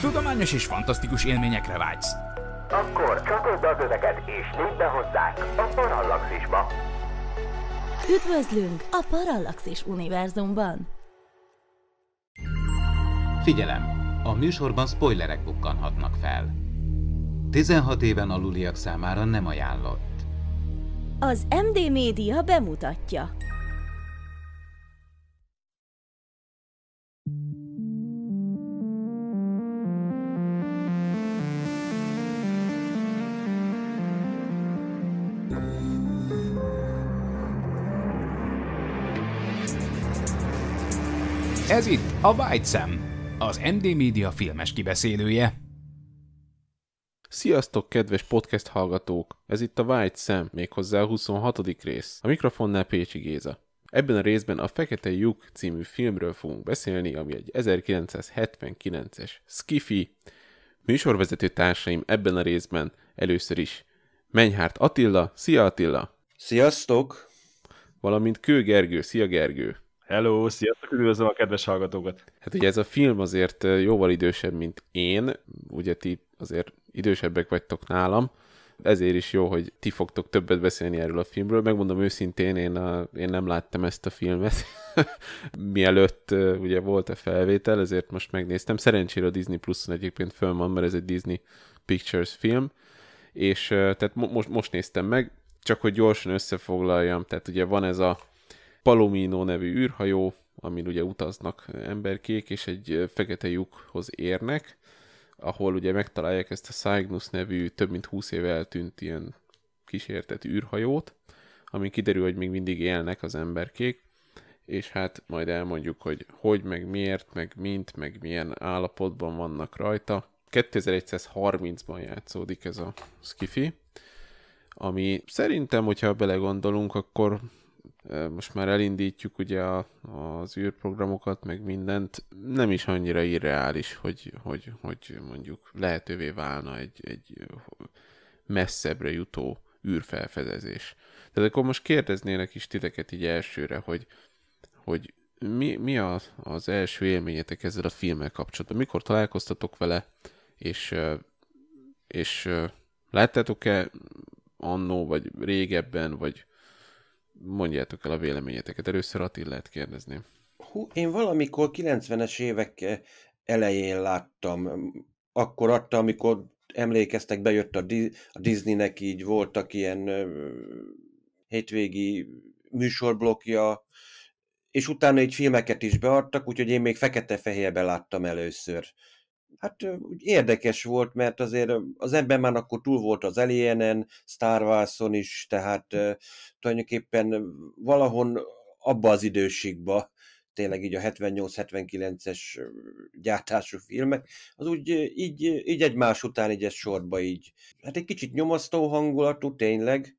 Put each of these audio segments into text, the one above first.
Tudományos és fantasztikus élményekre vágysz. Akkor csatold az öveket és lépj be hozzánk a Parallaxisba. Üdvözlünk a Parallaxis univerzumban! Figyelem! A műsorban spoilerek bukkanhatnak fel. 16 éven aluliak számára nem ajánlott. Az MD Média bemutatja. Ez itt a Sam, az MD Media filmes kibeszélője. Sziasztok, kedves podcast hallgatók! Ez itt a White Sam, méghozzá a 26. rész. A mikrofonnál Pécsi Géza. Ebben a részben a Fekete Lyuk című filmről fogunk beszélni, ami egy 1979-es skifi. Műsorvezető társaim ebben a részben először is Menyhárt Attila, szia Attila! Sziasztok! Valamint Kő Gergő, szia Gergő! Hello, sziasztok, üdvözlöm a kedves hallgatókat! Hát ugye ez a film azért jóval idősebb, mint én, ugye ti azért idősebbek vagytok nálam, ezért is jó, hogy ti fogtok többet beszélni erről a filmről. Megmondom őszintén, én, a, én nem láttam ezt a filmet, mielőtt uh, ugye volt a felvétel, ezért most megnéztem. Szerencsére a Disney Plus-on egyébként föl van, mert ez egy Disney Pictures film, és uh, tehát mo- most, most néztem meg, csak hogy gyorsan összefoglaljam, tehát ugye van ez a Palomino nevű űrhajó, amin ugye utaznak emberkék, és egy fekete lyukhoz érnek, ahol ugye megtalálják ezt a Cygnus nevű több mint 20 éve eltűnt ilyen kísértett űrhajót, amin kiderül, hogy még mindig élnek az emberkék, és hát majd elmondjuk, hogy hogy, meg miért, meg mint, meg milyen állapotban vannak rajta. 2130-ban játszódik ez a skifi, ami szerintem, hogyha belegondolunk, akkor most már elindítjuk ugye a, az űrprogramokat, meg mindent, nem is annyira irreális, hogy, hogy, hogy mondjuk lehetővé válna egy, egy messzebbre jutó űrfelfedezés. Tehát akkor most kérdeznének is titeket így elsőre, hogy, hogy mi, mi az, az első élményetek ezzel a filmmel kapcsolatban? Mikor találkoztatok vele, és, és láttátok-e annó, vagy régebben, vagy mondjátok el a véleményeteket. Először Attillát kérdezni. Hú, én valamikor 90-es évek elején láttam. Akkor adta, amikor emlékeztek, bejött a, Di- a Disneynek, így voltak ilyen uh, hétvégi műsorblokja, és utána egy filmeket is beadtak, úgyhogy én még fekete-fehérben láttam először. Hát úgy érdekes volt, mert azért az ember már akkor túl volt az Alienen, Star Wars-on is, tehát tulajdonképpen valahon abba az időségbe, tényleg így a 78-79-es gyártású filmek, az úgy így, így egymás után így sorba így. Hát egy kicsit nyomasztó hangulatú, tényleg.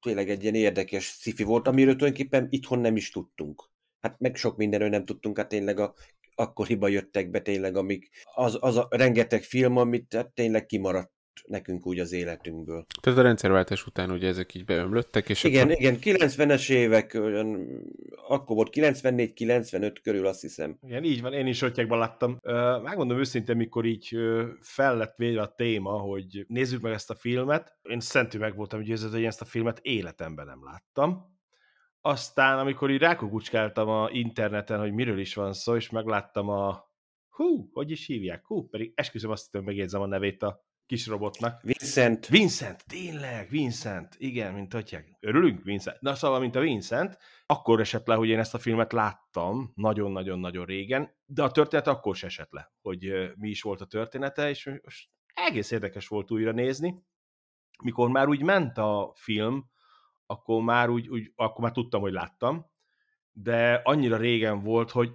Tényleg egy ilyen érdekes sci volt, amiről tulajdonképpen itthon nem is tudtunk. Hát meg sok mindenről nem tudtunk, hát tényleg a akkoriban jöttek be tényleg, amik az, az a rengeteg film, amit hát tényleg kimaradt nekünk úgy az életünkből. Tehát a rendszerváltás után ugye ezek így beömlöttek, és Igen, akkor... igen, 90-es évek, olyan, akkor volt 94-95 körül, azt hiszem. Igen, így van, én is öttyekben láttam. Megmondom őszintén, mikor így fel lett védve a téma, hogy nézzük meg ezt a filmet, én szentű meg voltam győződve, hogy ezt a filmet életemben nem láttam aztán, amikor így rákukucskáltam a interneten, hogy miről is van szó, és megláttam a hú, hogy is hívják? Hú, pedig esküszöm azt hogy megjegyzem a nevét a kis robotnak. Vincent. Vincent, tényleg, Vincent, igen, mint hogy Örülünk, Vincent? Na szóval, mint a Vincent, akkor esett le, hogy én ezt a filmet láttam nagyon-nagyon-nagyon régen, de a történet akkor se esett le, hogy mi is volt a története, és most egész érdekes volt újra nézni. Mikor már úgy ment a film, akkor már úgy, úgy, akkor már tudtam, hogy láttam, de annyira régen volt, hogy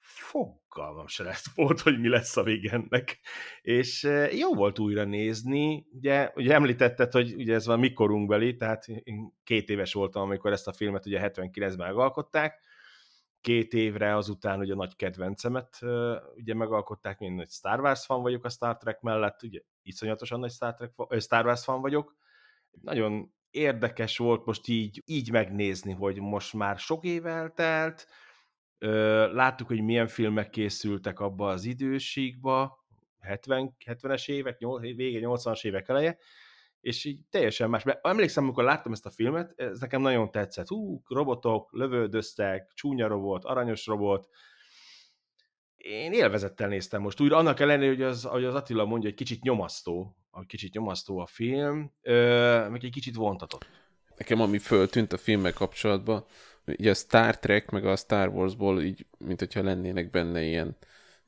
fogalmam se lesz volt, hogy mi lesz a vége ennek. És jó volt újra nézni, ugye, ugye említetted, hogy ugye ez van mikorunkbeli, tehát én két éves voltam, amikor ezt a filmet ugye 79-ben megalkották, két évre azután ugye a nagy kedvencemet ugye megalkották, én nagy Star Wars fan vagyok a Star Trek mellett, ugye iszonyatosan nagy Star, Trek, Star Wars fan vagyok, nagyon érdekes volt most így, így megnézni, hogy most már sok év eltelt, láttuk, hogy milyen filmek készültek abba az időségba, 70, 70-es évek, vége 80-as évek eleje, és így teljesen más. Mert emlékszem, amikor láttam ezt a filmet, ez nekem nagyon tetszett. Hú, robotok, lövöldöztek, csúnya robot, aranyos robot. Én élvezettel néztem most újra, annak ellenére, hogy az, hogy az Attila mondja, hogy kicsit nyomasztó, hogy kicsit nyomasztó a film, ö, meg egy kicsit vontatott. Nekem ami föltűnt a filmmel kapcsolatban, ugye a Star Trek meg a Star Warsból így, mint hogyha lennének benne ilyen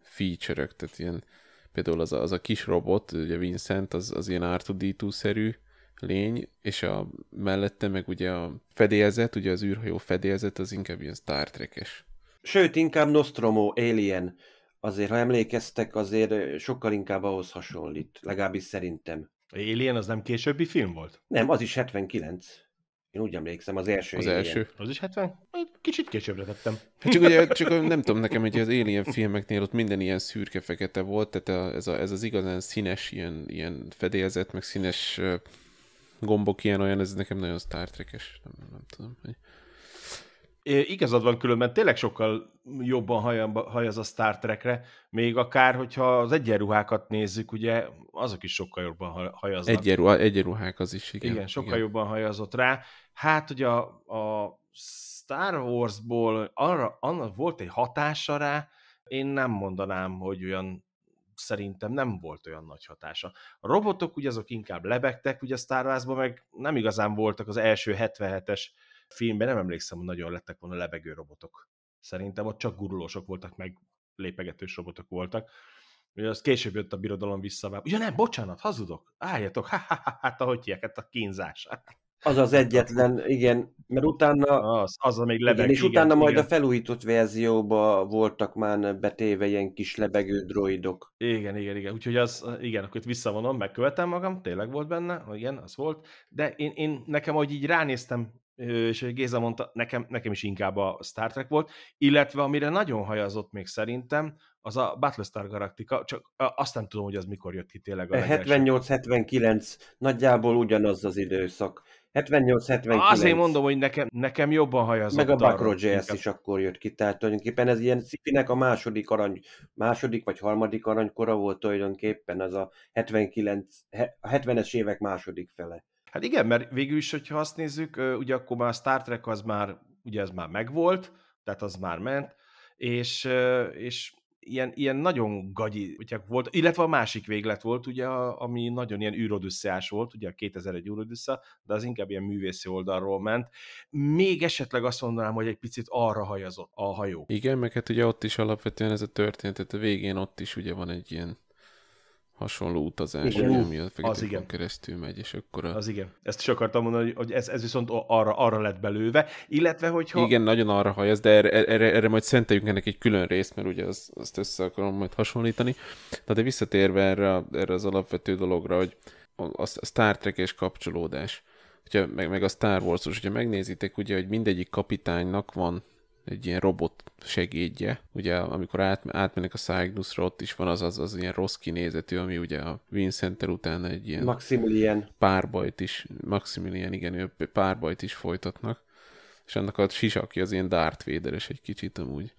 feature-ök, tehát ilyen, például az a, az a kis robot, ugye Vincent, az, az ilyen R2-D2-szerű lény, és a mellette meg ugye a fedélzet, ugye az űrhajó fedélzet, az inkább ilyen Star Trek-es. Sőt, inkább Nostromo, Alien. Azért, ha emlékeztek, azért sokkal inkább ahhoz hasonlít. Legalábbis szerintem. Alien az nem későbbi film volt? Nem, az is 79. Én úgy emlékszem, az első Az Alien. első. Az is 70? Kicsit későbbre tettem. Hát Csak ugye, csak nem tudom, nekem hogy az Alien filmeknél ott minden ilyen szürke-fekete volt, tehát a, ez, a, ez az igazán színes ilyen, ilyen fedélzet, meg színes gombok ilyen olyan, ez nekem nagyon Star Trek-es, nem, nem tudom. Hogy... Igazad van különben, tényleg sokkal jobban hajam- hajaz a Star Trekre, még akár, hogyha az egyenruhákat nézzük, ugye azok is sokkal jobban ha- hajaznak. Egyenruha, egyenruhák az is, igen. igen, igen, sokkal igen. jobban hajazott rá. Hát, hogy a, a Star Warsból arra, annak volt egy hatása rá, én nem mondanám, hogy olyan szerintem nem volt olyan nagy hatása. A robotok ugye azok inkább lebegtek, ugye a Star Warsban meg nem igazán voltak az első 77-es filmben, nem emlékszem, hogy nagyon lettek volna lebegő robotok. Szerintem ott csak gurulósok voltak, meg lépegetős robotok voltak. Ugye az később jött a birodalom vissza. Ja nem, bocsánat, hazudok. Álljatok, ha, ha, ha, hát ahogy hát a kínzás. Az az egyetlen, igen, mert utána, Az, az még igen, lebeg. és utána majd a felújított verzióba voltak már betéve ilyen kis lebegő droidok. Igen, igen, igen. Úgyhogy az, igen, akkor itt visszavonom, megkövetem magam, tényleg volt benne, igen, az volt. De én, én nekem, ahogy így ránéztem, és Géza mondta, nekem, nekem is inkább a Star Trek volt, illetve amire nagyon hajazott még szerintem, az a Battlestar Galactica, csak azt nem tudom, hogy az mikor jött ki tényleg a legelső. 78-79, nagyjából ugyanaz az időszak. 78-79. Azért mondom, hogy nekem, nekem jobban hajazott. Meg a inkább. is akkor jött ki, tehát tulajdonképpen ez ilyen szifinek a második arany, második vagy harmadik aranykora volt tulajdonképpen, az a 79, he- a 70-es évek második fele. Hát igen, mert végül is, hogyha azt nézzük, ugye akkor már a Star Trek az már, ugye ez már megvolt, tehát az már ment, és, és ilyen, ilyen nagyon gagyi ugye volt, illetve a másik véglet volt, ugye, ami nagyon ilyen űrodüsszeás volt, ugye a 2001 űrodüssza, de az inkább ilyen művészi oldalról ment. Még esetleg azt mondanám, hogy egy picit arra hajazott a hajó. Igen, meg hát ugye ott is alapvetően ez a történet, tehát a végén ott is ugye van egy ilyen hasonló utazás, Igen. ami a Az igen. keresztül megy, és akkor a... Az igen. Ezt is akartam mondani, hogy- ez, ez viszont arra, arra lett belőve, illetve hogyha... Igen, nagyon arra hajaz, de erre, erre, erre majd szenteljük ennek egy külön részt, mert ugye az, azt össze akarom majd hasonlítani. Na de visszatérve erre, erre az alapvető dologra, hogy a, a Star Trek-es kapcsolódás, hogyha, meg, meg a Star Wars-os, hogyha megnézitek, ugye, hogy mindegyik kapitánynak van egy ilyen robot segédje, ugye amikor át, átmennek a Cygnusra, ott is van az, az az ilyen rossz kinézetű, ami ugye a Vincenter utána egy ilyen Maximilian. párbajt is, Maximilian, igen, ő párbajt is folytatnak, és annak a sisakja az ilyen Darth Vader-es egy kicsit amúgy.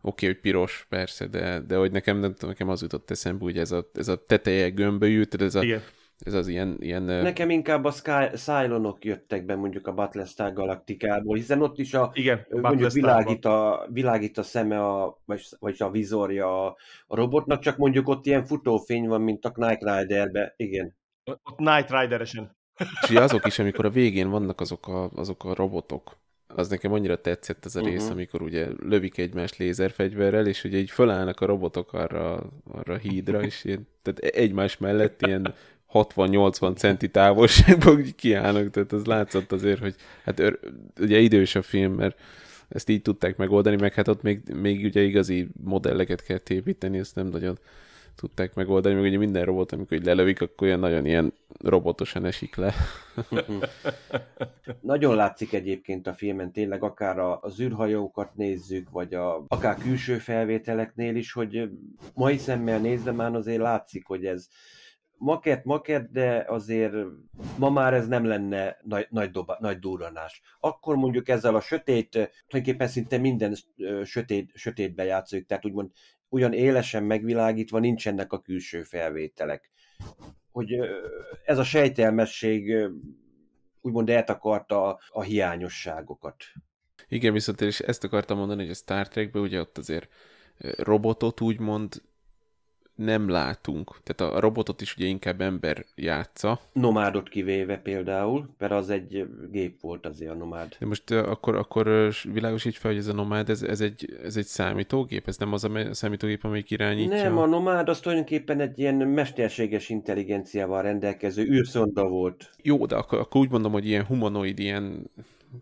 Oké, okay, hogy piros, persze, de, de hogy nekem, nem tudom, nekem az jutott eszembe, hogy ez a, ez a teteje gömbölyű, tehát ez, a, Igen. Ez az ilyen, ilyen Nekem inkább a Sky, Cylonok jöttek be mondjuk a Battlestar Galaktikából, hiszen ott is a Igen, mondjuk világít a, világít a szeme, a, vagy, vagy a vizorja a, a robotnak, csak mondjuk ott ilyen futófény van, mint a Knight Riderbe. Igen. Ott Night Rider-esen. És ugye azok is, amikor a végén vannak azok a, azok a robotok, az nekem annyira tetszett ez a rész, Mhm. amikor ugye lövik egymást lézerfegyverrel, és ugye így fölállnak a robotok arra, arra a hídra, és ilyen, tehát egymás mellett ilyen 60-80 centi távolságban kiállnak, tehát az látszott azért, hogy hát ör, ugye idős a film, mert ezt így tudták megoldani, meg hát ott még, még ugye igazi modelleket kell építeni, ezt nem nagyon tudták megoldani, meg ugye minden robot, amikor így lelövik, akkor olyan nagyon ilyen robotosan esik le. Nagyon látszik egyébként a filmen tényleg, akár az űrhajókat nézzük, vagy a, akár külső felvételeknél is, hogy mai szemmel nézve már azért látszik, hogy ez maket, maket, de azért ma már ez nem lenne nagy, nagy, doba, nagy durranás. Akkor mondjuk ezzel a sötét, tulajdonképpen szinte minden sötét, sötétbe játszók, tehát úgymond olyan élesen megvilágítva nincsenek a külső felvételek. Hogy ez a sejtelmesség úgymond eltakarta a, a hiányosságokat. Igen, viszont és ezt akartam mondani, hogy a Star Trekben ugye ott azért robotot úgymond nem látunk. Tehát a robotot is ugye inkább ember játsza. Nomádot kivéve például, mert az egy gép volt azért a nomád. De most akkor, akkor világosíts fel, hogy ez a nomád, ez, ez, egy, ez egy számítógép? Ez nem az a számítógép, amelyik irányítja? Nem, a nomád az tulajdonképpen egy ilyen mesterséges intelligenciával rendelkező űrszonda volt. Jó, de akkor, akkor úgy mondom, hogy ilyen humanoid, ilyen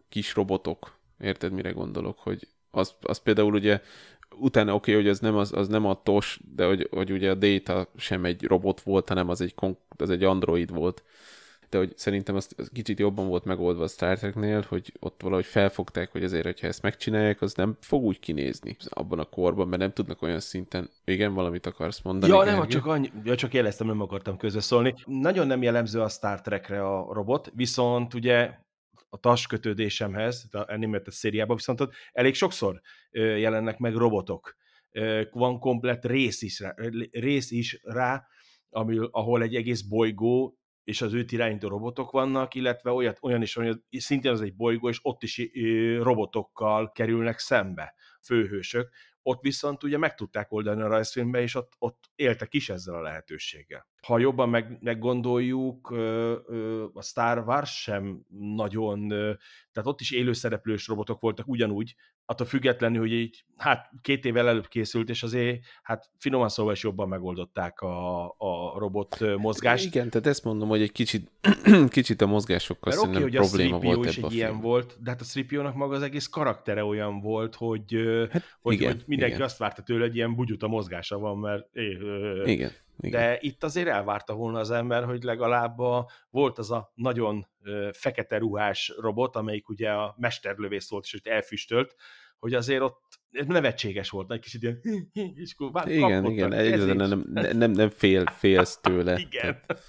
kis robotok. Érted, mire gondolok? Hogy az, az például ugye utána oké, okay, hogy ez nem, az, az nem a TOS, de hogy, hogy ugye a Data sem egy robot volt, hanem az egy, az egy android volt. De hogy szerintem az, az kicsit jobban volt megoldva a Star Treknél, hogy ott valahogy felfogták, hogy azért, hogyha ezt megcsinálják, az nem fog úgy kinézni abban a korban, mert nem tudnak olyan szinten. Igen, valamit akarsz mondani? Ja, nem, csak, annyi, ja, csak jeleztem, nem akartam közösszólni. Nagyon nem jellemző a Star Trekre a robot, viszont ugye a tas kötődésemhez, a animated szériában, viszont ott elég sokszor jelennek meg robotok. Van komplet rész is rá, rész is rá ami, ahol egy egész bolygó és az őt irányító robotok vannak, illetve olyat, olyan is hogy szintén az egy bolygó, és ott is robotokkal kerülnek szembe főhősök. Ott viszont ugye meg tudták oldani a rajzfilmbe, és ott, ott éltek is ezzel a lehetőséggel ha jobban meg, meggondoljuk, a Star Wars sem nagyon, tehát ott is élőszereplős robotok voltak ugyanúgy, attól függetlenül, hogy így, hát két évvel előbb készült, és azért, hát finoman szóval is jobban megoldották a, a robot mozgást. Igen, tehát ezt mondom, hogy egy kicsit, kicsit a mozgásokkal Mert szerintem okay, probléma volt is egy ilyen volt, de hát a 3 maga az egész karaktere olyan volt, hogy, hát, hogy, igen, hogy mindenki igen. azt várta tőle, hogy ilyen bugyuta mozgása van, mert... É, igen. Igen. De itt azért elvárta volna az ember, hogy legalább a, volt az a nagyon ö, fekete ruhás robot, amelyik ugye a mesterlövész volt, és hogy elfüstölt, hogy azért ott nevetséges volt, egy kicsit ilyen, és akkor Igen, igen, egyébként nem, nem, nem, nem fél, félsz tőle. Igen. Tehát,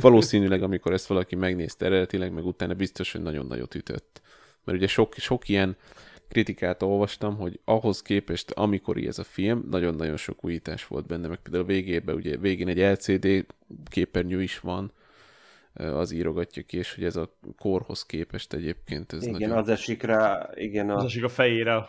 valószínűleg, amikor ezt valaki megnézte eredetileg, meg utána biztos, hogy nagyon nagyot ütött. Mert ugye sok, sok ilyen kritikát olvastam, hogy ahhoz képest, amikor ez a film, nagyon-nagyon sok újítás volt benne, meg például a végében, ugye végén egy LCD képernyő is van, az írogatja ki, és hogy ez a korhoz képest egyébként ez Igen, nagyon... az esik rá, igen. A... Az esik a fejére.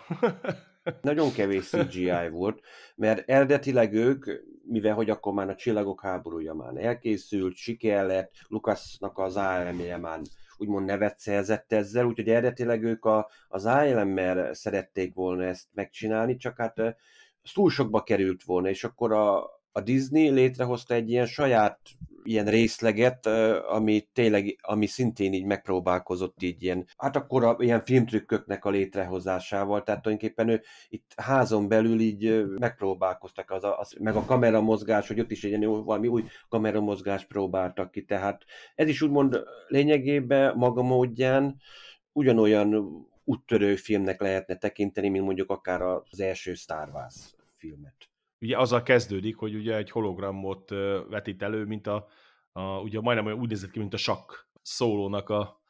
nagyon kevés CGI volt, mert eredetileg ők, mivel hogy akkor már a Csillagok háborúja már elkészült, siker lett, Lukasznak az ARM-je már úgymond nevet szerzett ezzel, úgyhogy eredetileg ők a, az ILM-mel szerették volna ezt megcsinálni, csak hát ez túl sokba került volna, és akkor a, a Disney létrehozta egy ilyen saját ilyen részleget, ami tényleg, ami szintén így megpróbálkozott így ilyen, hát akkor a, ilyen filmtrükköknek a létrehozásával, tehát tulajdonképpen ő itt házon belül így megpróbálkoztak, az, az, meg a kameramozgás, hogy ott is egy ilyen valami új kameramozgást próbáltak ki, tehát ez is úgymond lényegében maga módján ugyanolyan úttörő filmnek lehetne tekinteni, mint mondjuk akár az első Star Wars filmet ugye azzal kezdődik, hogy ugye egy hologramot vetít elő, mint a, a ugye majdnem úgy nézett ki, mint a sakk szólónak a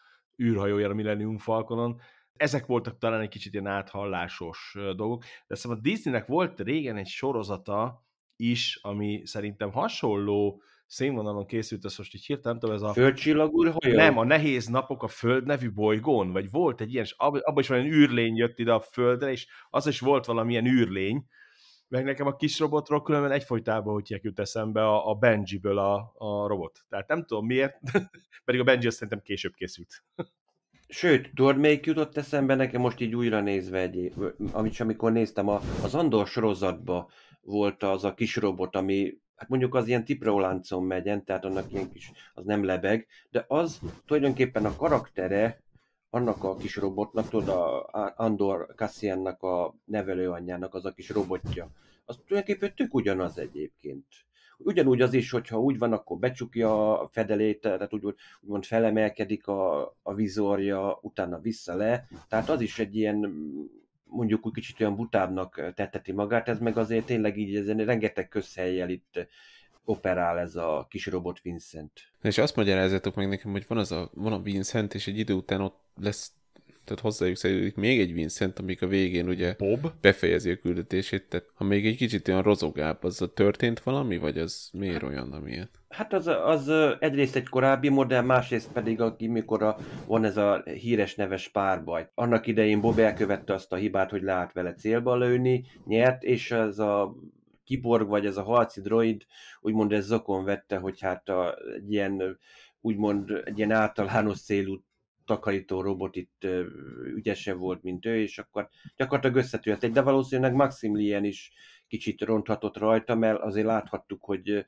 űrhajójára Millennium Falconon. Ezek voltak talán egy kicsit ilyen áthallásos dolgok, de szóval a Disneynek volt régen egy sorozata is, ami szerintem hasonló színvonalon készült, azt most így hirtelen, tudom, ez a... Földcsillagú hajó? Nem, a Nehéz Napok a Föld nevű bolygón, vagy volt egy ilyen, abban is valami űrlény jött ide a Földre, és az is volt valamilyen űrlény, meg nekem a kis robotról különben egyfolytában, hogy jut eszembe a, a Benji-ből a, a robot. Tehát nem tudom miért, pedig a Benji azt szerintem később készült. Sőt, tudod, melyik jutott eszembe nekem most így újra nézve egy, amit amikor néztem, a, az Andor sorozatba volt az a kis robot, ami hát mondjuk az ilyen tiproláncon megyen, tehát annak ilyen kis, az nem lebeg, de az tulajdonképpen a karaktere annak a kis robotnak, tudod, a Andor Cassiannak a nevelőanyjának az a kis robotja, az tulajdonképpen tök ugyanaz egyébként. Ugyanúgy az is, hogyha úgy van, akkor becsukja a fedelét, tehát úgy, úgymond felemelkedik a, a vizorja, utána vissza le, tehát az is egy ilyen mondjuk úgy kicsit olyan butábbnak tetteti magát, ez meg azért tényleg így ezen rengeteg közhelyjel itt operál ez a kis robot Vincent. És azt magyarázzátok meg nekem, hogy van, az a, van a Vincent, és egy idő után ott lesz tehát hozzájuk szerint még egy Vincent, amik a végén ugye Bob? befejezi a küldetését, tehát ha még egy kicsit olyan rozogább, az a történt valami, vagy az miért olyan, amilyen? Hát az, az egyrészt egy korábbi modell, másrészt pedig, aki mikor a, van ez a híres neves párbaj. Annak idején Bob elkövette azt a hibát, hogy lehet vele célba lőni, nyert, és ez a kiborg, vagy ez a harci droid, úgymond ez zokon vette, hogy hát a, egy ilyen úgymond egy ilyen általános célú takarító robot itt ügyesebb volt, mint ő, és akkor gyakorlatilag összetűrtek. De valószínűleg Maximilian is kicsit ronthatott rajta, mert azért láthattuk, hogy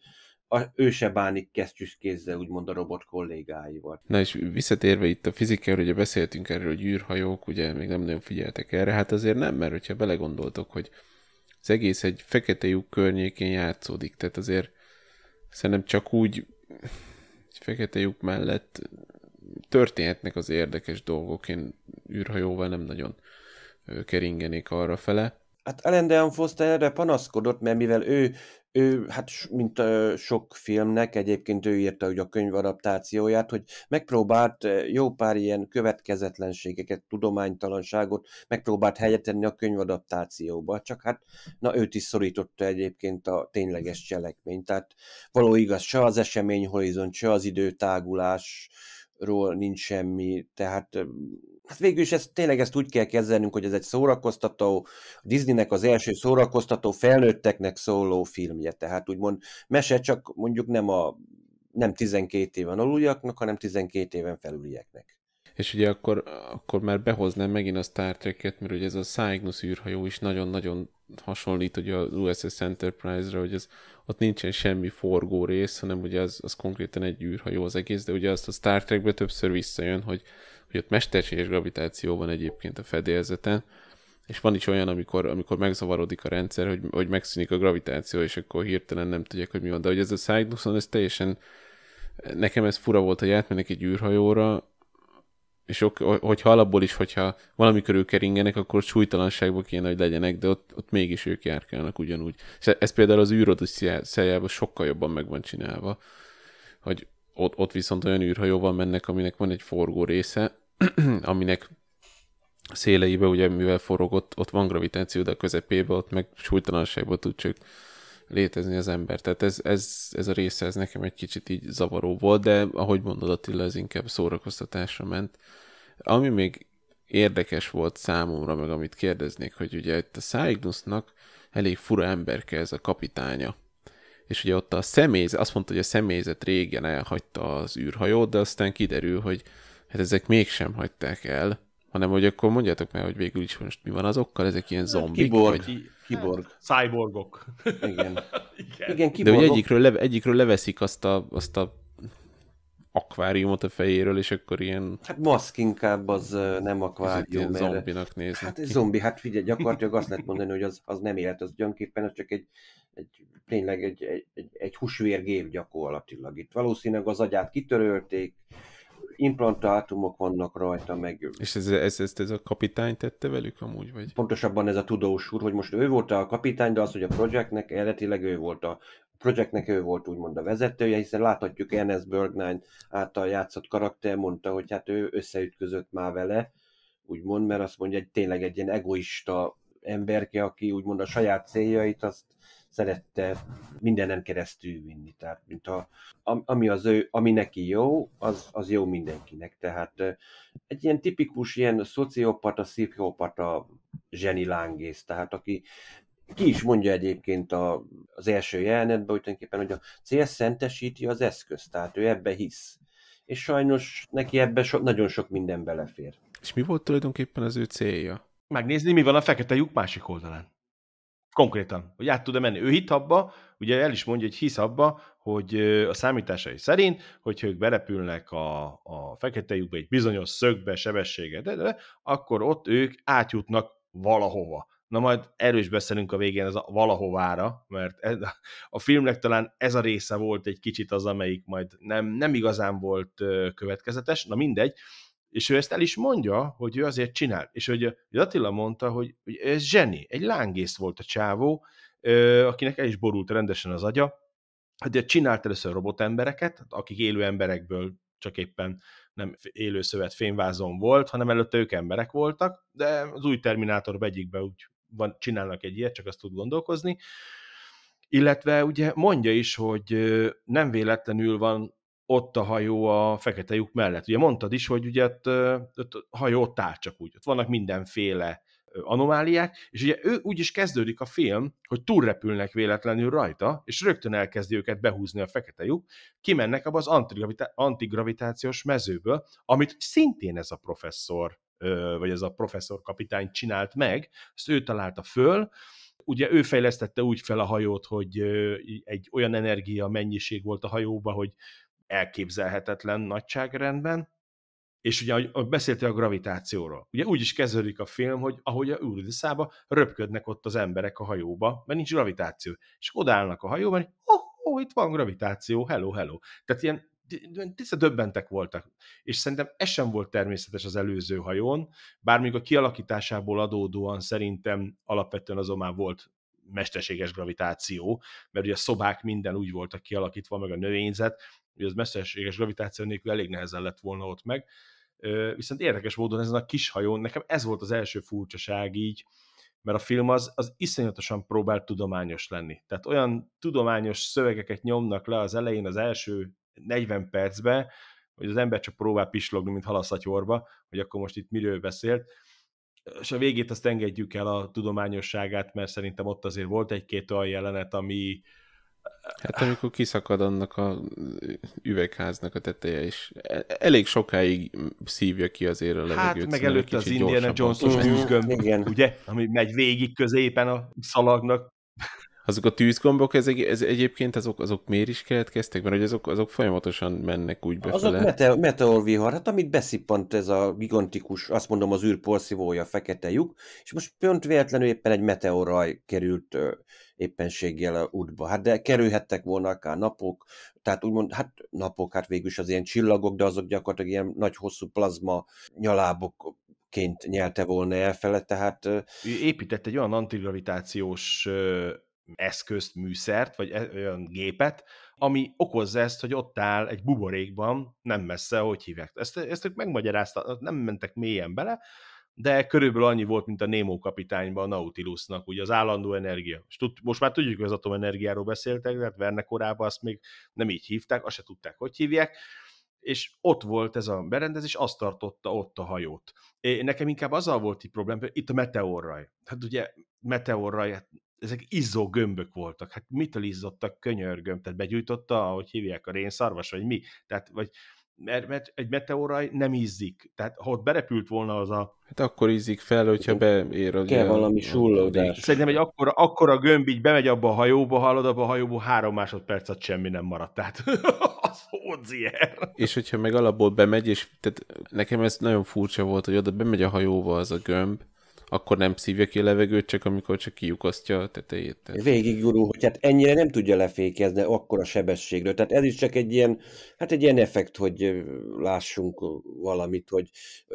a, ő se bánik kesztyűs kézzel, úgymond a robot kollégáival. Na és visszatérve itt a fizikáról, ugye beszéltünk erről, hogy űrhajók, ugye még nem nagyon figyeltek erre, hát azért nem, mert hogyha belegondoltok, hogy az egész egy fekete lyuk környékén játszódik, tehát azért szerintem csak úgy fekete lyuk mellett történhetnek az érdekes dolgok, én űrhajóval nem nagyon keringenék arra fele. Hát Ellen Foster erre panaszkodott, mert mivel ő, ő hát mint sok filmnek, egyébként ő írta ugye a könyvadaptációját, hogy megpróbált jó pár ilyen következetlenségeket, tudománytalanságot, megpróbált helyet tenni a könyvadaptációba, csak hát na őt is szorította egyébként a tényleges cselekmény. Tehát való igaz, se az esemény horizont, se az időtágulás, ról nincs semmi, tehát hát végül is ezt, tényleg ezt úgy kell kezelnünk, hogy ez egy szórakoztató, Disneynek az első szórakoztató felnőtteknek szóló filmje, tehát úgymond mese csak mondjuk nem a nem 12 éven aluljaknak, hanem 12 éven felülieknek. És ugye akkor, akkor már behoznám megint a Star Trek-et, mert ugye ez a Cygnus űrhajó is nagyon-nagyon hasonlít ugye az USS Enterprise-ra, hogy ez, ott nincsen semmi forgó rész, hanem ugye az, az konkrétan egy űrhajó az egész, de ugye azt a Star Trekbe többször visszajön, hogy, hogy ott mesterséges gravitáció van egyébként a fedélzeten, és van is olyan, amikor, amikor megzavarodik a rendszer, hogy, hogy megszűnik a gravitáció, és akkor hirtelen nem tudják, hogy mi van. De hogy ez a Cygnus-on, ez teljesen nekem ez fura volt, hogy átmennek egy űrhajóra, és hogyha alapból is, hogyha valami körül keringenek, akkor súlytalanságban kéne, hogy legyenek, de ott, ott mégis ők járkálnak ugyanúgy. És ez például az űrodissziájában sokkal jobban meg van csinálva, hogy ott, ott viszont olyan űrhajóval mennek, aminek van egy forgó része, aminek széleibe, ugye mivel forog, ott, ott van gravitáció, de a közepébe ott meg súlytalanságban tud csak létezni az ember. Tehát ez, ez, ez a része, ez nekem egy kicsit így zavaró volt, de ahogy mondod Attila, ez inkább szórakoztatásra ment. Ami még érdekes volt számomra, meg amit kérdeznék, hogy ugye itt a Cygnusnak elég fura emberke ez a kapitánya. És ugye ott a személyzet, azt mondta, hogy a személyzet régen elhagyta az űrhajót, de aztán kiderül, hogy hát ezek mégsem hagyták el, hanem hogy akkor mondjátok meg, hogy végül is most mi van azokkal, ezek ilyen zombik? Kiborg. Vagy... Kiborg. Hát, cyborgok. Igen. Igen. Igen, De kiborgok. hogy egyikről, le, egyikről leveszik azt a, azt a akváriumot a fejéről, és akkor ilyen, Hát maszk inkább az nem akvárium. mert- zombinak néznek. Hát egy zombi, hát figyelj, gyakorlatilag azt lehet mondani, hogy az, az nem élet, az gyanképpen az csak egy, egy tényleg egy, egy, egy, húsvérgép gyakorlatilag. Itt valószínűleg az agyát kitörölték, implantátumok vannak rajta, meg És ez, ez, ez, ez a kapitány tette velük amúgy, vagy? pontosabban ez a tudós úr, hogy most ő volt a kapitány, de az, hogy a projektnek eredetileg ő volt a projektnek ő volt úgymond a vezetője, hiszen láthatjuk Ernest Bergnine által játszott karakter, mondta, hogy hát ő összeütközött már vele, úgymond, mert azt mondja, hogy tényleg egy ilyen egoista emberke, aki úgymond a saját céljait azt szerette mindenen keresztül vinni. Tehát, mint a, am- ami, az ő, ami neki jó, az, az jó mindenkinek. Tehát egy ilyen tipikus ilyen szociopata, pszichopata zseni lángész, tehát aki ki is mondja egyébként a, az első jelenetben, hogy tulajdonképpen, hogy a cél szentesíti az eszközt, tehát ő ebbe hisz. És sajnos neki ebbe so, nagyon sok minden belefér. És mi volt tulajdonképpen az ő célja? Megnézni, mi van a fekete lyuk másik oldalán. Konkrétan, hogy át tud-e menni. Ő hit abba, ugye el is mondja, hogy hisz abba, hogy a számításai szerint, hogyha ők berepülnek a, a fekete lyukba egy bizonyos szögbe, sebességet, de, de, akkor ott ők átjutnak valahova. Na majd erről is beszélünk a végén ez a valahovára, mert ez, a filmnek talán ez a része volt egy kicsit az, amelyik majd nem, nem igazán volt következetes, na mindegy, és ő ezt el is mondja, hogy ő azért csinál. És hogy hogy Attila mondta, hogy, hogy ez zseni, egy lángész volt a csávó, akinek el is borult rendesen az agya, hát csinált először robotembereket, akik élő emberekből csak éppen nem élő szövet fényvázon volt, hanem előtte ők emberek voltak, de az új Terminátor egyikben úgy van, csinálnak egy ilyet, csak azt tud gondolkozni. Illetve ugye mondja is, hogy nem véletlenül van ott a hajó a fekete lyuk mellett. Ugye mondtad is, hogy ugye ott, ott a hajó ott áll csak úgy. Ott vannak mindenféle anomáliák, és ugye ő úgy is kezdődik a film, hogy túlrepülnek véletlenül rajta, és rögtön elkezdi őket behúzni a fekete lyuk, kimennek abba az antigravitációs mezőből, amit szintén ez a professzor, vagy ez a professzor kapitány csinált meg, ezt ő találta föl, ugye ő fejlesztette úgy fel a hajót, hogy egy olyan energia mennyiség volt a hajóba, hogy elképzelhetetlen nagyságrendben, és ugye beszéltél a gravitációról. Ugye úgy is kezdődik a film, hogy ahogy a űrűszába röpködnek ott az emberek a hajóba, mert nincs gravitáció. És odállnak a hajóban, hogy oh, oh, itt van gravitáció, hello, hello. Tehát ilyen tiszta döbbentek voltak. És szerintem ez sem volt természetes az előző hajón, bár még a kialakításából adódóan szerintem alapvetően azon már volt mesterséges gravitáció, mert ugye a szobák minden úgy voltak kialakítva, meg a növényzet, hogy az mesterséges gravitáció nélkül elég nehezen lett volna ott meg. Viszont érdekes módon ezen a kis hajón, nekem ez volt az első furcsaság így, mert a film az, az iszonyatosan próbált tudományos lenni. Tehát olyan tudományos szövegeket nyomnak le az elején az első 40 percbe, hogy az ember csak próbál pislogni, mint halaszatyorba, hogy akkor most itt miről beszélt, és a végét azt engedjük el a tudományosságát, mert szerintem ott azért volt egy-két olyan jelenet, ami, Hát amikor kiszakad annak a üvegháznak a teteje, és e- elég sokáig szívja ki azért a levegőt. Hát meg előtte az Indiana Jones-os tűzgömb, ugye, ami megy végig középen a szalagnak. Azok a tűzgombok, ez, ez egyébként azok, azok miért is keletkeztek? Mert hogy azok, azok folyamatosan mennek úgy befele. Azok mete, meteorvihar, hát amit beszippant ez a gigantikus, azt mondom az űrporszívója, fekete lyuk, és most pont véletlenül éppen egy meteorraj került éppenséggel útba. Hát de kerülhettek volna akár napok, tehát úgymond, hát napok, hát végül az ilyen csillagok, de azok gyakorlatilag ilyen nagy hosszú plazma nyalábok ként nyelte volna elfele, tehát... Ő épített egy olyan antigravitációs eszközt, műszert, vagy e, olyan gépet, ami okozza ezt, hogy ott áll egy buborékban, nem messze, hogy hívják. Ezt, ezt ők megmagyarázta, nem mentek mélyen bele, de körülbelül annyi volt, mint a Nemo kapitányban a Nautilusnak, ugye az állandó energia. Most már tudjuk, hogy az atomenergiáról beszéltek, de hát Verne korában azt még nem így hívták, azt se tudták, hogy hívják, és ott volt ez a berendezés, azt tartotta ott a hajót. É, nekem inkább azzal volt itt problém, hogy itt a meteorraj. Hát ugye meteorraj, hát ezek izzó gömbök voltak. Hát mitől izzottak könyörgöm? Tehát begyújtotta, ahogy hívják a rénszarvas, vagy mi? Tehát, vagy mert, mert egy meteoraj nem ízzik. Tehát ha ott berepült volna az a... Hát akkor ízik fel, hogyha beér az... Kell valami sullódás. Szerintem egy akkora, akkora gömb így bemegy abba a hajóba, hallod, abba a hajóba három másodpercet semmi nem maradt. Tehát az hódzier. És hogyha meg alapból bemegy, és tehát nekem ez nagyon furcsa volt, hogy oda bemegy a hajóba az a gömb, akkor nem szívja ki a levegőt, csak amikor csak kiukasztja a tetejét. Tehát... Végig gurul, hogy hát ennyire nem tudja lefékezni akkor a sebességről. Tehát ez is csak egy ilyen, hát egy ilyen effekt, hogy lássunk valamit, hogy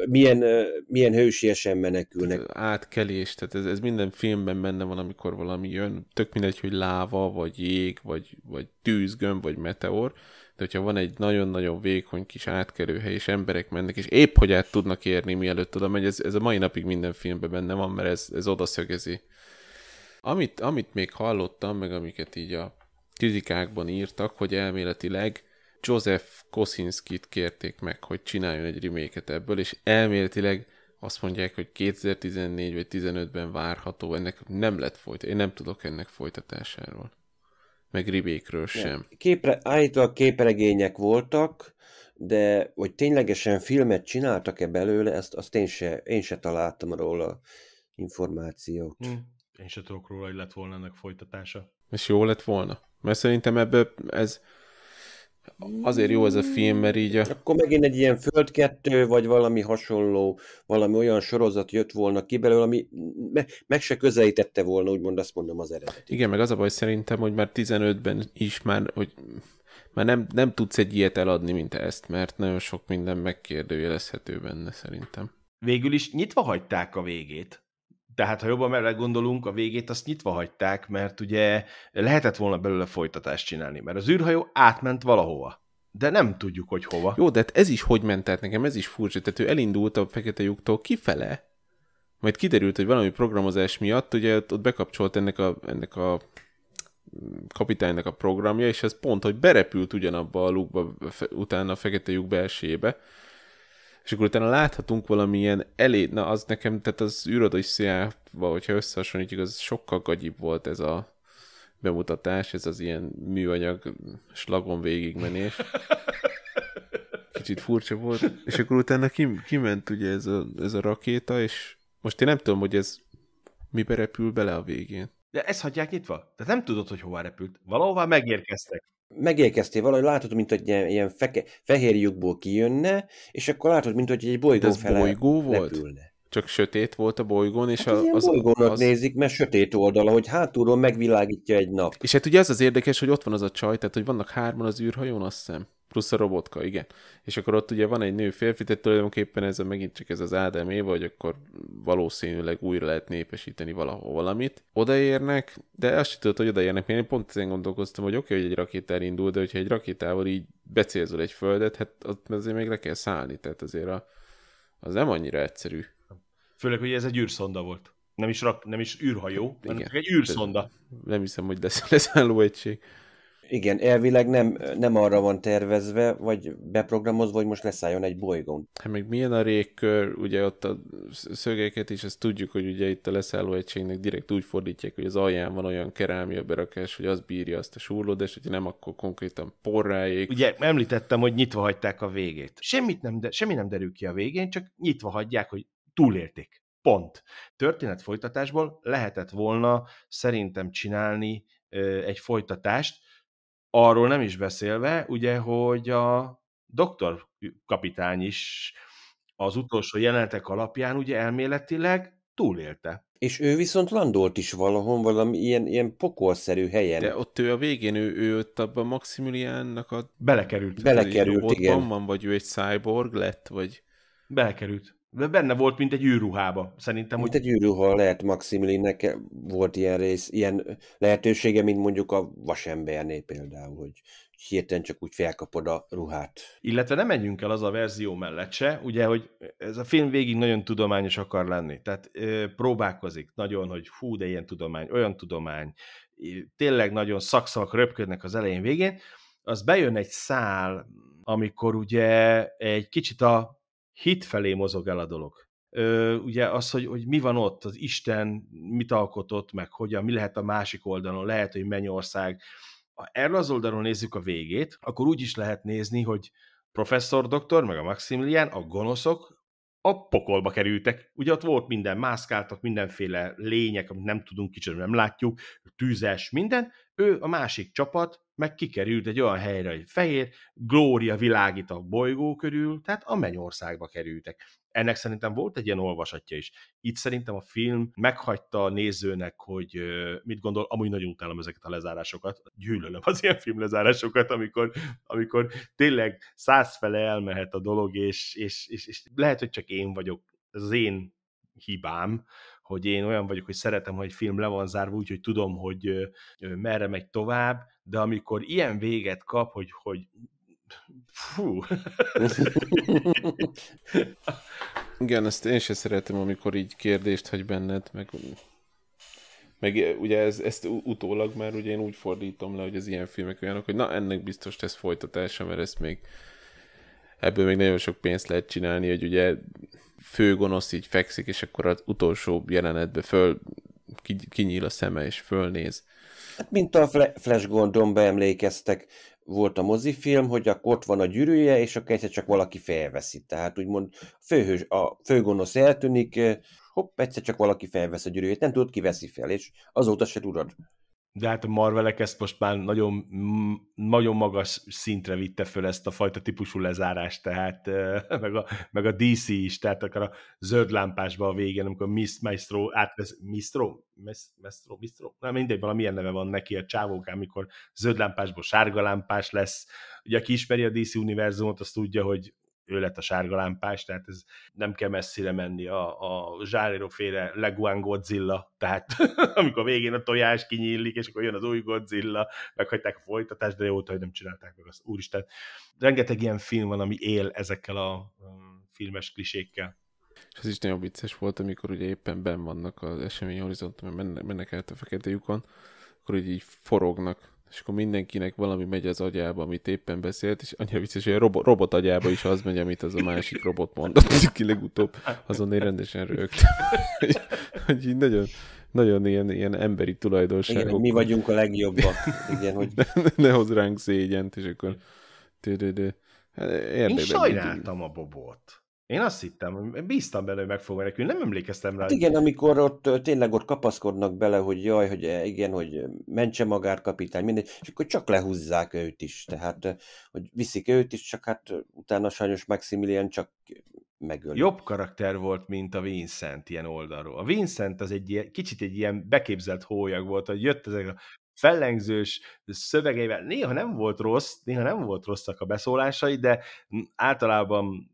milyen, milyen hősiesen menekülnek. Átkelés, tehát ez, ez minden filmben benne van, amikor valami jön, tök mindegy, hogy láva, vagy jég, vagy, vagy tűzgömb, vagy meteor, de hogyha van egy nagyon-nagyon vékony kis átkerőhely, és emberek mennek, és épp hogy át tudnak érni, mielőtt oda megy, ez, ez a mai napig minden filmben benne van, mert ez, ez oda szögezi. Amit, amit még hallottam, meg amiket így a kritikákban írtak, hogy elméletileg Joseph Kosinskit kérték meg, hogy csináljon egy reméket ebből, és elméletileg azt mondják, hogy 2014 vagy 15-ben várható, ennek nem lett folytatás. Én nem tudok ennek folytatásáról meg ribékről sem. Képre, állítólag képregények voltak, de hogy ténylegesen filmet csináltak-e belőle, ezt azt én se, én se találtam róla információt. Hm. Én se tudok róla, hogy lett volna ennek folytatása. És jó lett volna? Mert szerintem ebből ez azért jó ez a film, mert így a... Akkor megint egy ilyen Földkettő, vagy valami hasonló, valami olyan sorozat jött volna ki belőle, ami me- meg se közelítette volna, úgymond azt mondom az eredet. Igen, meg az a baj szerintem, hogy már 15-ben is már, hogy már nem, nem tudsz egy ilyet eladni, mint ezt, mert nagyon sok minden megkérdőjelezhető benne szerintem. Végül is nyitva hagyták a végét. Tehát, ha jobban melegondolunk, a végét azt nyitva hagyták, mert ugye lehetett volna belőle folytatást csinálni, mert az űrhajó átment valahova. De nem tudjuk, hogy hova. Jó, de hát ez is hogy ment, tehát nekem ez is furcsa. Tehát ő elindult a fekete lyuktól kifele, majd kiderült, hogy valami programozás miatt, ugye ott bekapcsolt ennek a, ennek a kapitánynak a programja, és ez pont, hogy berepült ugyanabba a lukba, utána a fekete lyuk belsébe, és akkor utána láthatunk valamilyen elé, na az nekem, tehát az űrodissziával, hogyha összehasonlítjuk, az sokkal gagyibb volt ez a bemutatás, ez az ilyen műanyag slagon végigmenés. Kicsit furcsa volt. És akkor utána kiment ugye ez a, ez a rakéta, és most én nem tudom, hogy ez mibe repül bele a végén. De ezt hagyják nyitva? Tehát nem tudod, hogy hova repült. Valahová megérkeztek. Megérkeztél valahogy, látod, mint hogy ilyen, ilyen feke, fehér lyukból kijönne, és akkor látod, mint hogy egy bolygó ez fele bolygó volt? repülne. Csak sötét volt a bolygón, és Hát a, az, bolygónak az, nézik, mert sötét oldala, hogy hátulról megvilágítja egy nap. És hát ugye az az érdekes, hogy ott van az a csaj, tehát hogy vannak hárman az űrhajón, azt hiszem. Plusz a robotka, igen. És akkor ott ugye van egy nő férfi, tehát tulajdonképpen ez a, megint csak ez az Ádám Éva, hogy akkor valószínűleg újra lehet népesíteni valahol valamit. Odaérnek, de azt sem tudod, hogy odaérnek, mert én pont ezen gondolkoztam, hogy oké, okay, hogy egy rakétár indul, de hogyha egy rakétával így becélzol egy földet, hát ott azért még le kell szállni, tehát azért a, az nem annyira egyszerű. Főleg, hogy ez egy űrszonda volt. Nem is, rak, nem is űrhajó, hanem Igen. csak egy űrszonda. Nem hiszem, hogy lesz leszálló egység. Igen, elvileg nem, nem arra van tervezve, vagy beprogramozva, hogy most leszálljon egy bolygón. Hát meg milyen a régkör, ugye ott a szögeket is, ezt tudjuk, hogy ugye itt a leszálló egységnek direkt úgy fordítják, hogy az alján van olyan kerámia berakás, hogy az bírja azt a súrlódást, hogyha nem, akkor konkrétan porráig. Ugye említettem, hogy nyitva hagyták a végét. Semmit nem, de, semmi nem derül ki a végén, csak nyitva hagyják, hogy túlélték. Pont. Történet folytatásból lehetett volna szerintem csinálni egy folytatást, arról nem is beszélve, ugye, hogy a doktor kapitány is az utolsó jelenetek alapján ugye elméletileg túlélte. És ő viszont landolt is valahol, valami ilyen, ilyen pokolszerű helyen. De ott ő a végén, ő, ő ott abban Maximiliánnak a Belekerült. Belekerült, igen. van, vagy ő egy cyborg lett, vagy... Belekerült. De benne volt, mint egy űrruhába. Szerintem, Mint hogy egy űrruha lehet Maximilinnek volt ilyen rész, ilyen lehetősége, mint mondjuk a vasembernél például, hogy hirtelen csak úgy felkapod a ruhát. illetve nem menjünk el az a verzió mellett se, ugye, hogy ez a film végig nagyon tudományos akar lenni, tehát ö, próbálkozik nagyon, hogy hú, de ilyen tudomány, olyan tudomány, tényleg nagyon szakszavak röpködnek az elején végén, az bejön egy szál, amikor ugye egy kicsit a hit felé mozog el a dolog. Ö, ugye az, hogy, hogy mi van ott, az Isten mit alkotott, meg hogyan, mi lehet a másik oldalon, lehet, hogy Mennyország, ha erről az oldalon nézzük a végét, akkor úgy is lehet nézni, hogy professzor doktor, meg a Maximilian, a gonoszok a pokolba kerültek. Ugye ott volt minden, mászkáltak mindenféle lények, amit nem tudunk kicsit, nem látjuk, tűzes, minden. Ő, a másik csapat, meg kikerült egy olyan helyre, hogy fehér, glória világít a bolygó körül, tehát a mennyországba kerültek. Ennek szerintem volt egy ilyen olvasatja is. Itt szerintem a film meghagyta a nézőnek, hogy mit gondol, amúgy nagyon utálom ezeket a lezárásokat, gyűlölöm az ilyen filmlezárásokat, amikor, amikor tényleg százfele elmehet a dolog, és, és, és, és lehet, hogy csak én vagyok, ez az én hibám, hogy én olyan vagyok, hogy szeretem, hogy egy film le van zárva, úgyhogy tudom, hogy merre megy tovább, de amikor ilyen véget kap, hogy, hogy fú, Igen, ezt én sem szeretem, amikor így kérdést hagy benned, meg, meg ugye ez, ezt utólag már ugye én úgy fordítom le, hogy az ilyen filmek olyanok, hogy na ennek biztos lesz folytatása, mert ezt még ebből még nagyon sok pénzt lehet csinálni, hogy ugye főgonosz így fekszik, és akkor az utolsó jelenetbe föl ki, kinyíl a szeme, és fölnéz. Hát, mint a Flash Gordonba emlékeztek, volt a mozifilm, hogy akkor ott van a gyűrűje, és akkor egyszer csak valaki felveszi. Tehát úgymond a, főhős, a főgonosz eltűnik, eh, hopp, egyszer csak valaki felvesz a gyűrűjét, nem tudod, ki veszi fel, és azóta se tudod. De hát a Marvelek ezt most már nagyon, nagyon magas szintre vitte föl ezt a fajta típusú lezárást, tehát meg a, meg a DC is, tehát akár a zöld lámpásba a végén, amikor Miss Maestro átvesz, Mistro? Mestro? Mistro? Nem, mindegy, valamilyen neve van neki a csávókán, amikor zöld lámpásból sárga lámpás lesz. Ugye aki ismeri a DC univerzumot, az tudja, hogy ő lett a sárga lámpás, tehát ez nem kell messzire menni a, a Zsáréró féle Leguan Godzilla, tehát amikor végén a tojás kinyílik, és akkor jön az új Godzilla, meghagyták a folytatást, de jó, hogy nem csinálták meg azt, úristen. Rengeteg ilyen film van, ami él ezekkel a um, filmes klisékkel. És ez is nagyon vicces volt, amikor ugye éppen ben vannak az esemény horizonton, mennek át a fekete lyukon, akkor így, így forognak, és akkor mindenkinek valami megy az agyába, amit éppen beszélt, és annyira vicces, hogy a robot, robot agyába is az megy, amit az a másik robot mondott, ki legutóbb, azon én rendesen rögtem. hogy, hogy így nagyon, nagyon ilyen, ilyen emberi tulajdonságok. Igen, mi vagyunk a legjobbak. Igen, hogy... ne, ne hoz ránk szégyent, és akkor... Hát, Én sajnáltam a bobot. Én azt hittem, bíztam benne, hogy meg fog menekülni, nem emlékeztem rá. Hát igen, amikor ott tényleg ott kapaszkodnak bele, hogy jaj, hogy e, igen, hogy mentse magát kapitány, mindegy, és akkor csak lehúzzák őt is, tehát hogy viszik őt is, csak hát utána sajnos Maximilian csak megöl. Jobb karakter volt, mint a Vincent ilyen oldalról. A Vincent az egy ilyen, kicsit egy ilyen beképzelt hólyag volt, hogy jött ezek a fellengzős szövegeivel. Néha nem volt rossz, néha nem volt rosszak a beszólásai, de általában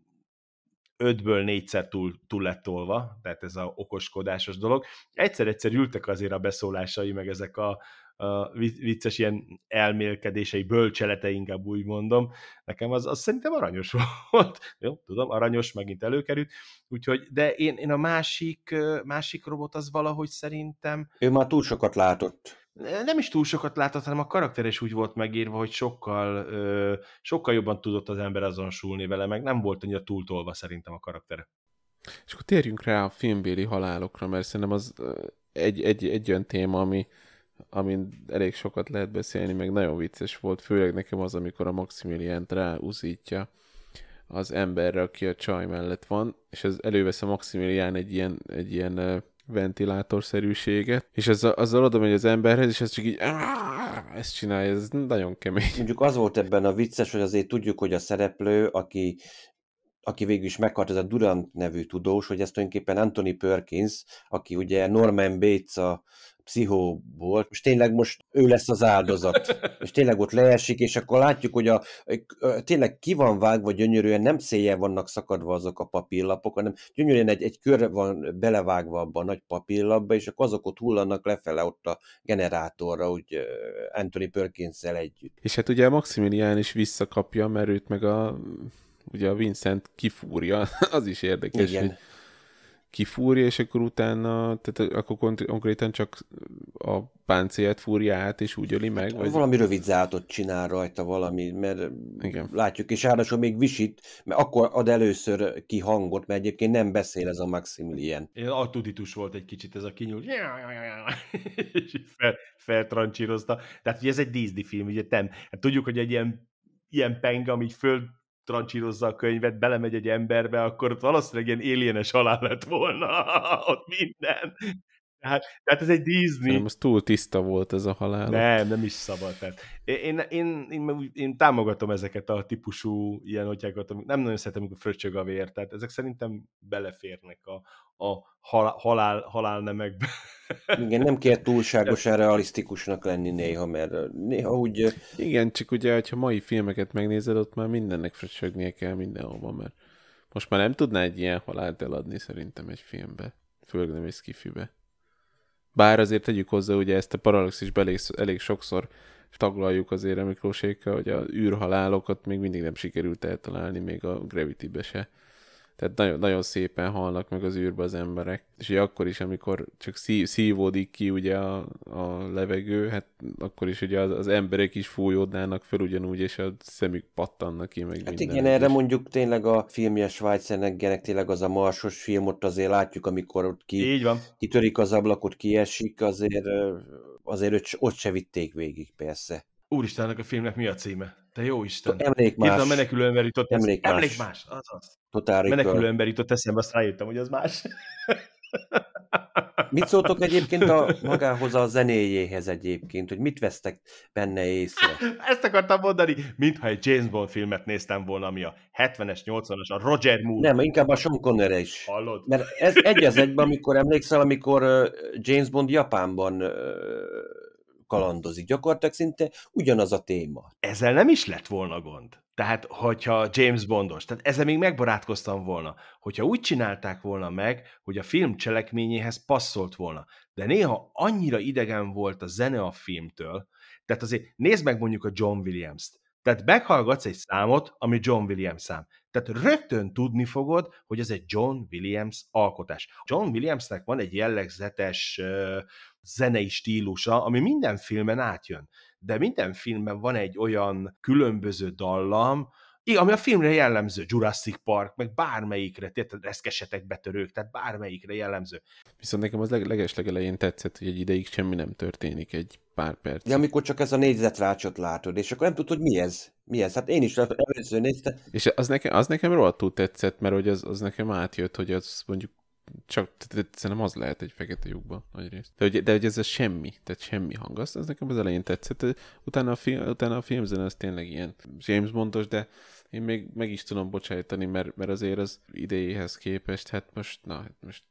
ötből négyszer túl, túl lett tolva, tehát ez a okoskodásos dolog. Egyszer-egyszer ültek azért a beszólásai, meg ezek a, a vicces ilyen elmélkedései, bölcselete inkább úgy mondom. Nekem az, az szerintem aranyos volt. Jó, tudom, aranyos, megint előkerült. Úgyhogy, de én, én a másik, másik robot az valahogy szerintem... Ő már túl sokat látott nem is túl sokat látott, hanem a karakter is úgy volt megírva, hogy sokkal, ö, sokkal jobban tudott az ember azonosulni vele, meg nem volt annyira túltolva szerintem a karaktere. És akkor térjünk rá a filmbéli halálokra, mert szerintem az egy, egy, egy olyan téma, ami, amin elég sokat lehet beszélni, meg nagyon vicces volt, főleg nekem az, amikor a Maximilian ráuzítja az emberre, aki a csaj mellett van, és ez elővesz a Maximilian egy ilyen, egy ilyen ventilátorszerűséget, és az, azzal oda megy az emberhez, és ez csak így ezt csinálja, ez nagyon kemény. Mondjuk az volt ebben a vicces, hogy azért tudjuk, hogy a szereplő, aki aki végül is meghalt, ez a Durant nevű tudós, hogy ez tulajdonképpen Anthony Perkins, aki ugye Norman Bates a pszichó volt, és tényleg most ő lesz az áldozat, és tényleg ott leesik, és akkor látjuk, hogy a, tényleg ki van vágva gyönyörűen, nem széjjel vannak szakadva azok a papírlapok, hanem gyönyörűen egy, egy kör van belevágva abba a nagy papírlapba, és akkor azok ott hullanak lefele ott a generátorra, úgy Anthony perkins együtt. És hát ugye a Maximilian is visszakapja, mert őt meg a ugye a Vincent kifúrja, az is érdekes, Igen. hogy kifúrja, és akkor utána, tehát akkor konkrétan csak a páncélját fúrja át, és úgy öli meg? Vagy? Valami rövid zátot csinál rajta valami, mert Igen. látjuk, és ráadásul még visít, mert akkor ad először ki hangot, mert egyébként nem beszél ez a Maximilian. Atuditus volt egy kicsit ez a kinyúl, és fel, feltrancsírozta. Tehát, hogy ez egy Disney film, ugye nem. Hát tudjuk, hogy egy ilyen ilyen peng, ami föl trancsírozza a könyvet, belemegy egy emberbe, akkor ott valószínűleg ilyen alienes halál lett volna, ott minden. Tehát, tehát ez egy Disney. Szerintem ez túl tiszta volt ez a halál. Nem, nem is szabad. Tehát én, én, én, én, támogatom ezeket a típusú ilyen otyákat, amik nem nagyon szeretem, amikor fröccsög a vér, tehát ezek szerintem beleférnek a, a halál, halálnemekbe. Igen, nem kell túlságosan realisztikusnak lenni néha, mert néha úgy... Igen, csak ugye, ha mai filmeket megnézed, ott már mindennek fröccsögnie kell mindenhova, mert most már nem tudná egy ilyen halált eladni szerintem egy filmbe, főleg nem egy skifibe. Bár azért tegyük hozzá, ugye ezt a parallaxis elég, elég sokszor taglaljuk azért a Miklósékkal, hogy a űrhalálokat még mindig nem sikerült eltalálni, még a Gravity-be se. Tehát nagyon, nagyon szépen halnak meg az űrbe az emberek. És ugye akkor is, amikor csak szív, szívódik ki ugye a, a levegő, hát akkor is ugye az, az emberek is fújódnának fel ugyanúgy, és a szemük pattannak ki, meg Hát igen, erre mondjuk tényleg a filmje Schweizerneggenek tényleg az a marsos film, ott azért látjuk, amikor ott ki, Így van. kitörik az ablakot, kiesik, azért, azért ott se vitték végig persze. Úristennek a filmnek mi a címe? Te jó Isten. Emlékmás. Itt a menekülő ember jutott. Emlékmás. Emlékmás, azaz. Total menekülő ember jutott eszembe, azt rájöttem, hogy az más. Mit szóltok egyébként a magához a zenéjéhez egyébként, hogy mit vesztek benne észre? Ezt akartam mondani, mintha egy James Bond filmet néztem volna, ami a 70-es, 80-as, a Roger Moore. Nem, inkább a Sean Connery is. Hallod? Mert ez egy az egyben, amikor emlékszel, amikor James Bond Japánban kalandozik. Gyakorlatilag szinte ugyanaz a téma. Ezzel nem is lett volna gond. Tehát, hogyha James Bondos, tehát ezzel még megbarátkoztam volna, hogyha úgy csinálták volna meg, hogy a film cselekményéhez passzolt volna, de néha annyira idegen volt a zene a filmtől, tehát azért nézd meg mondjuk a John Williams-t, tehát meghallgatsz egy számot, ami John Williams szám. Tehát rögtön tudni fogod, hogy ez egy John Williams alkotás. John Williamsnek van egy jellegzetes zenei stílusa, ami minden filmen átjön. De minden filmben van egy olyan különböző dallam, ami a filmre jellemző, Jurassic Park, meg bármelyikre, tehát reszkesetek betörők, tehát bármelyikre jellemző. Viszont nekem az leg- legeslegelején tetszett, hogy egy ideig semmi nem történik, egy pár perc. De amikor csak ez a négyzetrácsot látod, és akkor nem tudod, hogy mi ez. Mi ez? Hát én is először néztem. És az nekem, az nekem rohadtul tetszett, mert hogy az, az nekem átjött, hogy az mondjuk csak, szerintem az lehet egy fekete lyukba nagyrészt. De, de hogy ez a semmi, tehát semmi hang, az, az nekem az elején tetszett. Utána a, film, utána a filmzene az tényleg ilyen James Bondos, de én még meg is tudom bocsájtani, mert, mert azért az idejéhez képest, hát most, na, hát most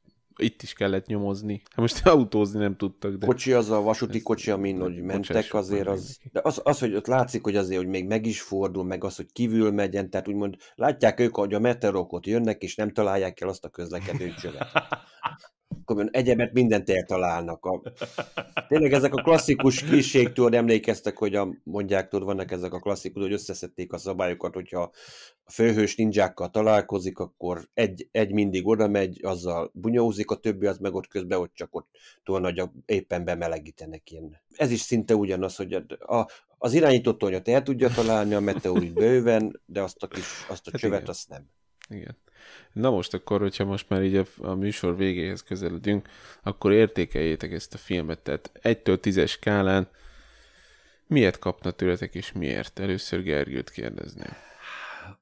itt is kellett nyomozni. Hát most autózni nem tudtak. De... Kocsi az a vasúti kocsi, amin hogy mentek, azért az... De az, az, hogy ott látszik, hogy azért, hogy még meg is fordul, meg az, hogy kívül megyen, tehát úgymond látják ők, hogy a meteorok jönnek, és nem találják el azt a közlekedő csövet. Akkor egyebet mindent eltalálnak. A... Tényleg ezek a klasszikus kliségtől emlékeztek, hogy a, mondják, tudod, vannak ezek a klasszikus, hogy összeszedték a szabályokat, hogyha a főhős ninjákkal találkozik, akkor egy, egy mindig oda megy, azzal bunyózik, a többi az meg ott közben ott csak ott túl nagy éppen bemelegítenek ilyen. Ez is szinte ugyanaz, hogy a, az irányított tornyot el tudja találni, a meteorit bőven, de azt a, kis, azt a hát csövet, igen. azt nem. Igen. Na most akkor, hogyha most már így a, a műsor végéhez közeledünk, akkor értékeljétek ezt a filmet, tehát 1-től 10-es skálán miért kapna tőletek és miért? Először Gergőt kérdezném.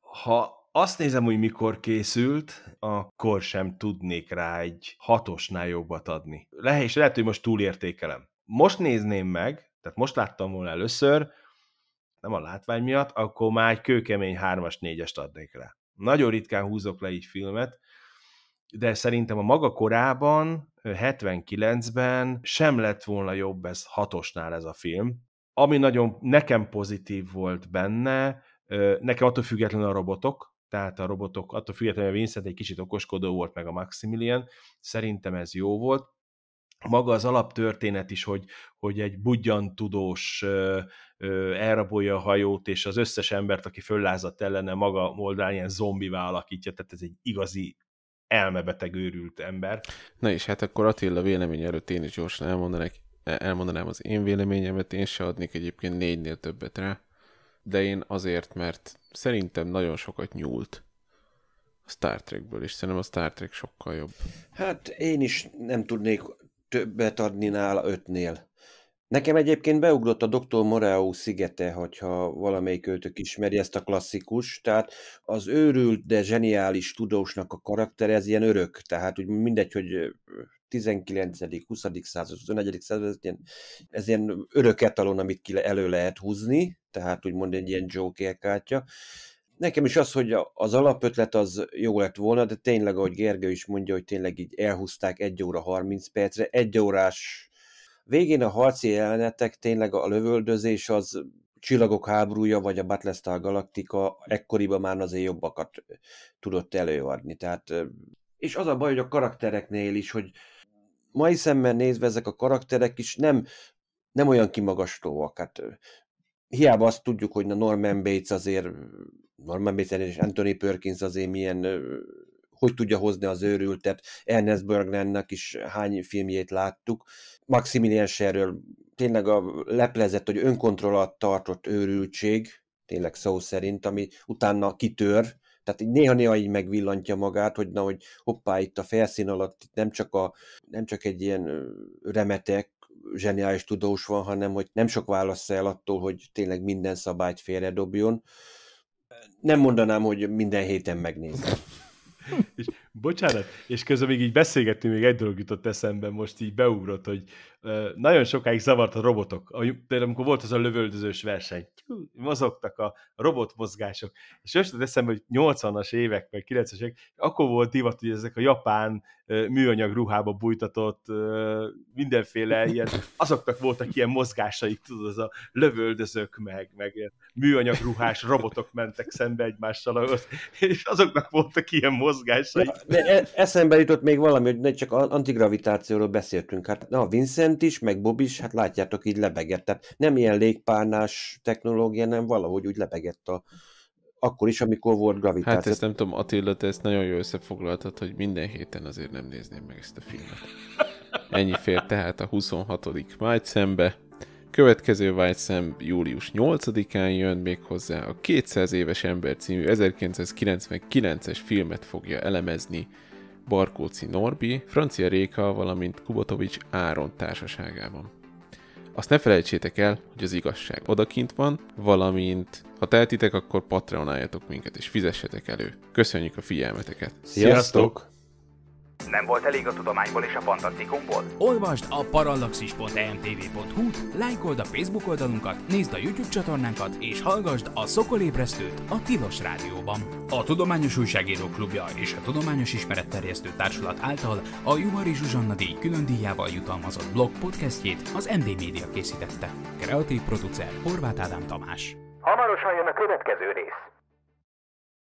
Ha azt nézem, hogy mikor készült, akkor sem tudnék rá egy hatosnál jobbat adni. Lehet, és lehet, hogy most túlértékelem. Most nézném meg, tehát most láttam volna először, nem a látvány miatt, akkor már egy kőkemény 3-as, 4-est adnék rá. Nagyon ritkán húzok le így filmet, de szerintem a maga korában, 79-ben sem lett volna jobb ez hatosnál ez a film. Ami nagyon nekem pozitív volt benne, nekem attól függetlenül a robotok, tehát a robotok, attól függetlenül a Vincent egy kicsit okoskodó volt, meg a Maximilian, szerintem ez jó volt. Maga az alaptörténet is, hogy, hogy egy budjantudós elrabolja a hajót, és az összes embert, aki föllázadt ellene maga moldán ilyen zombivá alakítja, tehát ez egy igazi elmebeteg őrült ember. Na és hát akkor Attila vélemény előtt én is gyorsan elmondanám, elmondanám az én véleményemet, én se adnék egyébként négynél többet rá, de én azért, mert szerintem nagyon sokat nyúlt a Star Trekből, és szerintem a Star Trek sokkal jobb. Hát én is nem tudnék többet adni nála ötnél. Nekem egyébként beugrott a Dr. Moreau szigete, hogyha valamelyik őtök ismeri ezt a klasszikus, tehát az őrült, de zseniális tudósnak a karakter, ez ilyen örök, tehát úgy mindegy, hogy 19., 20. század, 21. század, ez ilyen, ez ilyen örök etalon, amit ki elő lehet húzni, tehát úgymond egy ilyen Joker kártya. Nekem is az, hogy az alapötlet az jó lett volna, de tényleg, ahogy Gergő is mondja, hogy tényleg így elhúzták 1 óra 30 percre, egy órás Végén a harci jelenetek, tényleg a lövöldözés az Csillagok háborúja, vagy a Battlestar Galactica ekkoriban már azért jobbakat tudott előadni. Tehát, és az a baj, hogy a karaktereknél is, hogy mai szemben nézve ezek a karakterek is nem, nem olyan kimagaslóak. Hát, hiába azt tudjuk, hogy a Norman Bates azért, Norman Bates és Anthony Perkins azért milyen hogy tudja hozni az őrültet. Ernest Bergmannek is hány filmjét láttuk. Maximilian Sherről tényleg a leplezett, hogy önkontroll alatt tartott őrültség, tényleg szó szerint, ami utána kitör, tehát néha-néha így megvillantja magát, hogy na, hogy hoppá, itt a felszín alatt nem csak, a, nem csak egy ilyen remetek, zseniális tudós van, hanem hogy nem sok válasz el attól, hogy tényleg minden szabályt félredobjon. Nem mondanám, hogy minden héten megnézem. és Bocsánat, és közben még így beszélgettünk, még egy dolog jutott eszembe, most így beugrott, hogy nagyon sokáig zavart a robotok. Például amikor volt az a lövöldözős verseny, mozogtak a robotmozgások, és most eszembe, hogy 80-as évek, meg 90-es évek, akkor volt divat, hogy ezek a japán műanyag ruhába bújtatott mindenféle ilyen, azoknak voltak ilyen mozgásaik, tudod, az a lövöldözők, meg, meg műanyag ruhás robotok mentek szembe egymással, és azoknak voltak ilyen mozgásai. De e, eszembe jutott még valami, hogy ne csak antigravitációról beszéltünk. Hát na, Vincent is, meg Bob is, hát látjátok, így lebegett. Tehát nem ilyen légpárnás technológia, nem valahogy úgy lebegett a, akkor is, amikor volt gravitáció. Hát ezt nem tudom, Attila, te ezt nagyon jól összefoglaltad, hogy minden héten azért nem nézném meg ezt a filmet. Ennyi fér tehát a 26. májt szembe. Következő Sam július 8-án jön még hozzá a 200 éves ember című 1999-es filmet fogja elemezni Barkóci Norbi, Francia Réka, valamint Kubotovics Áron társaságában. Azt ne felejtsétek el, hogy az igazság odakint van, valamint ha tehetitek, akkor patreonáljatok minket és fizessetek elő. Köszönjük a figyelmeteket! Sziasztok! Nem volt elég a tudományból és a fantasztikumból? Olvasd a parallaxis.emtv.hu, lájkold a Facebook oldalunkat, nézd a YouTube csatornánkat, és hallgassd a Szokolébresztőt a Tilos Rádióban. A Tudományos Újságíró Klubja és a Tudományos Ismeretterjesztő Társulat által a Juhari Zsuzsanna díj külön díjával jutalmazott blog podcastjét az MD Media készítette. Kreatív producer Horváth Ádám Tamás. Hamarosan jön a következő rész.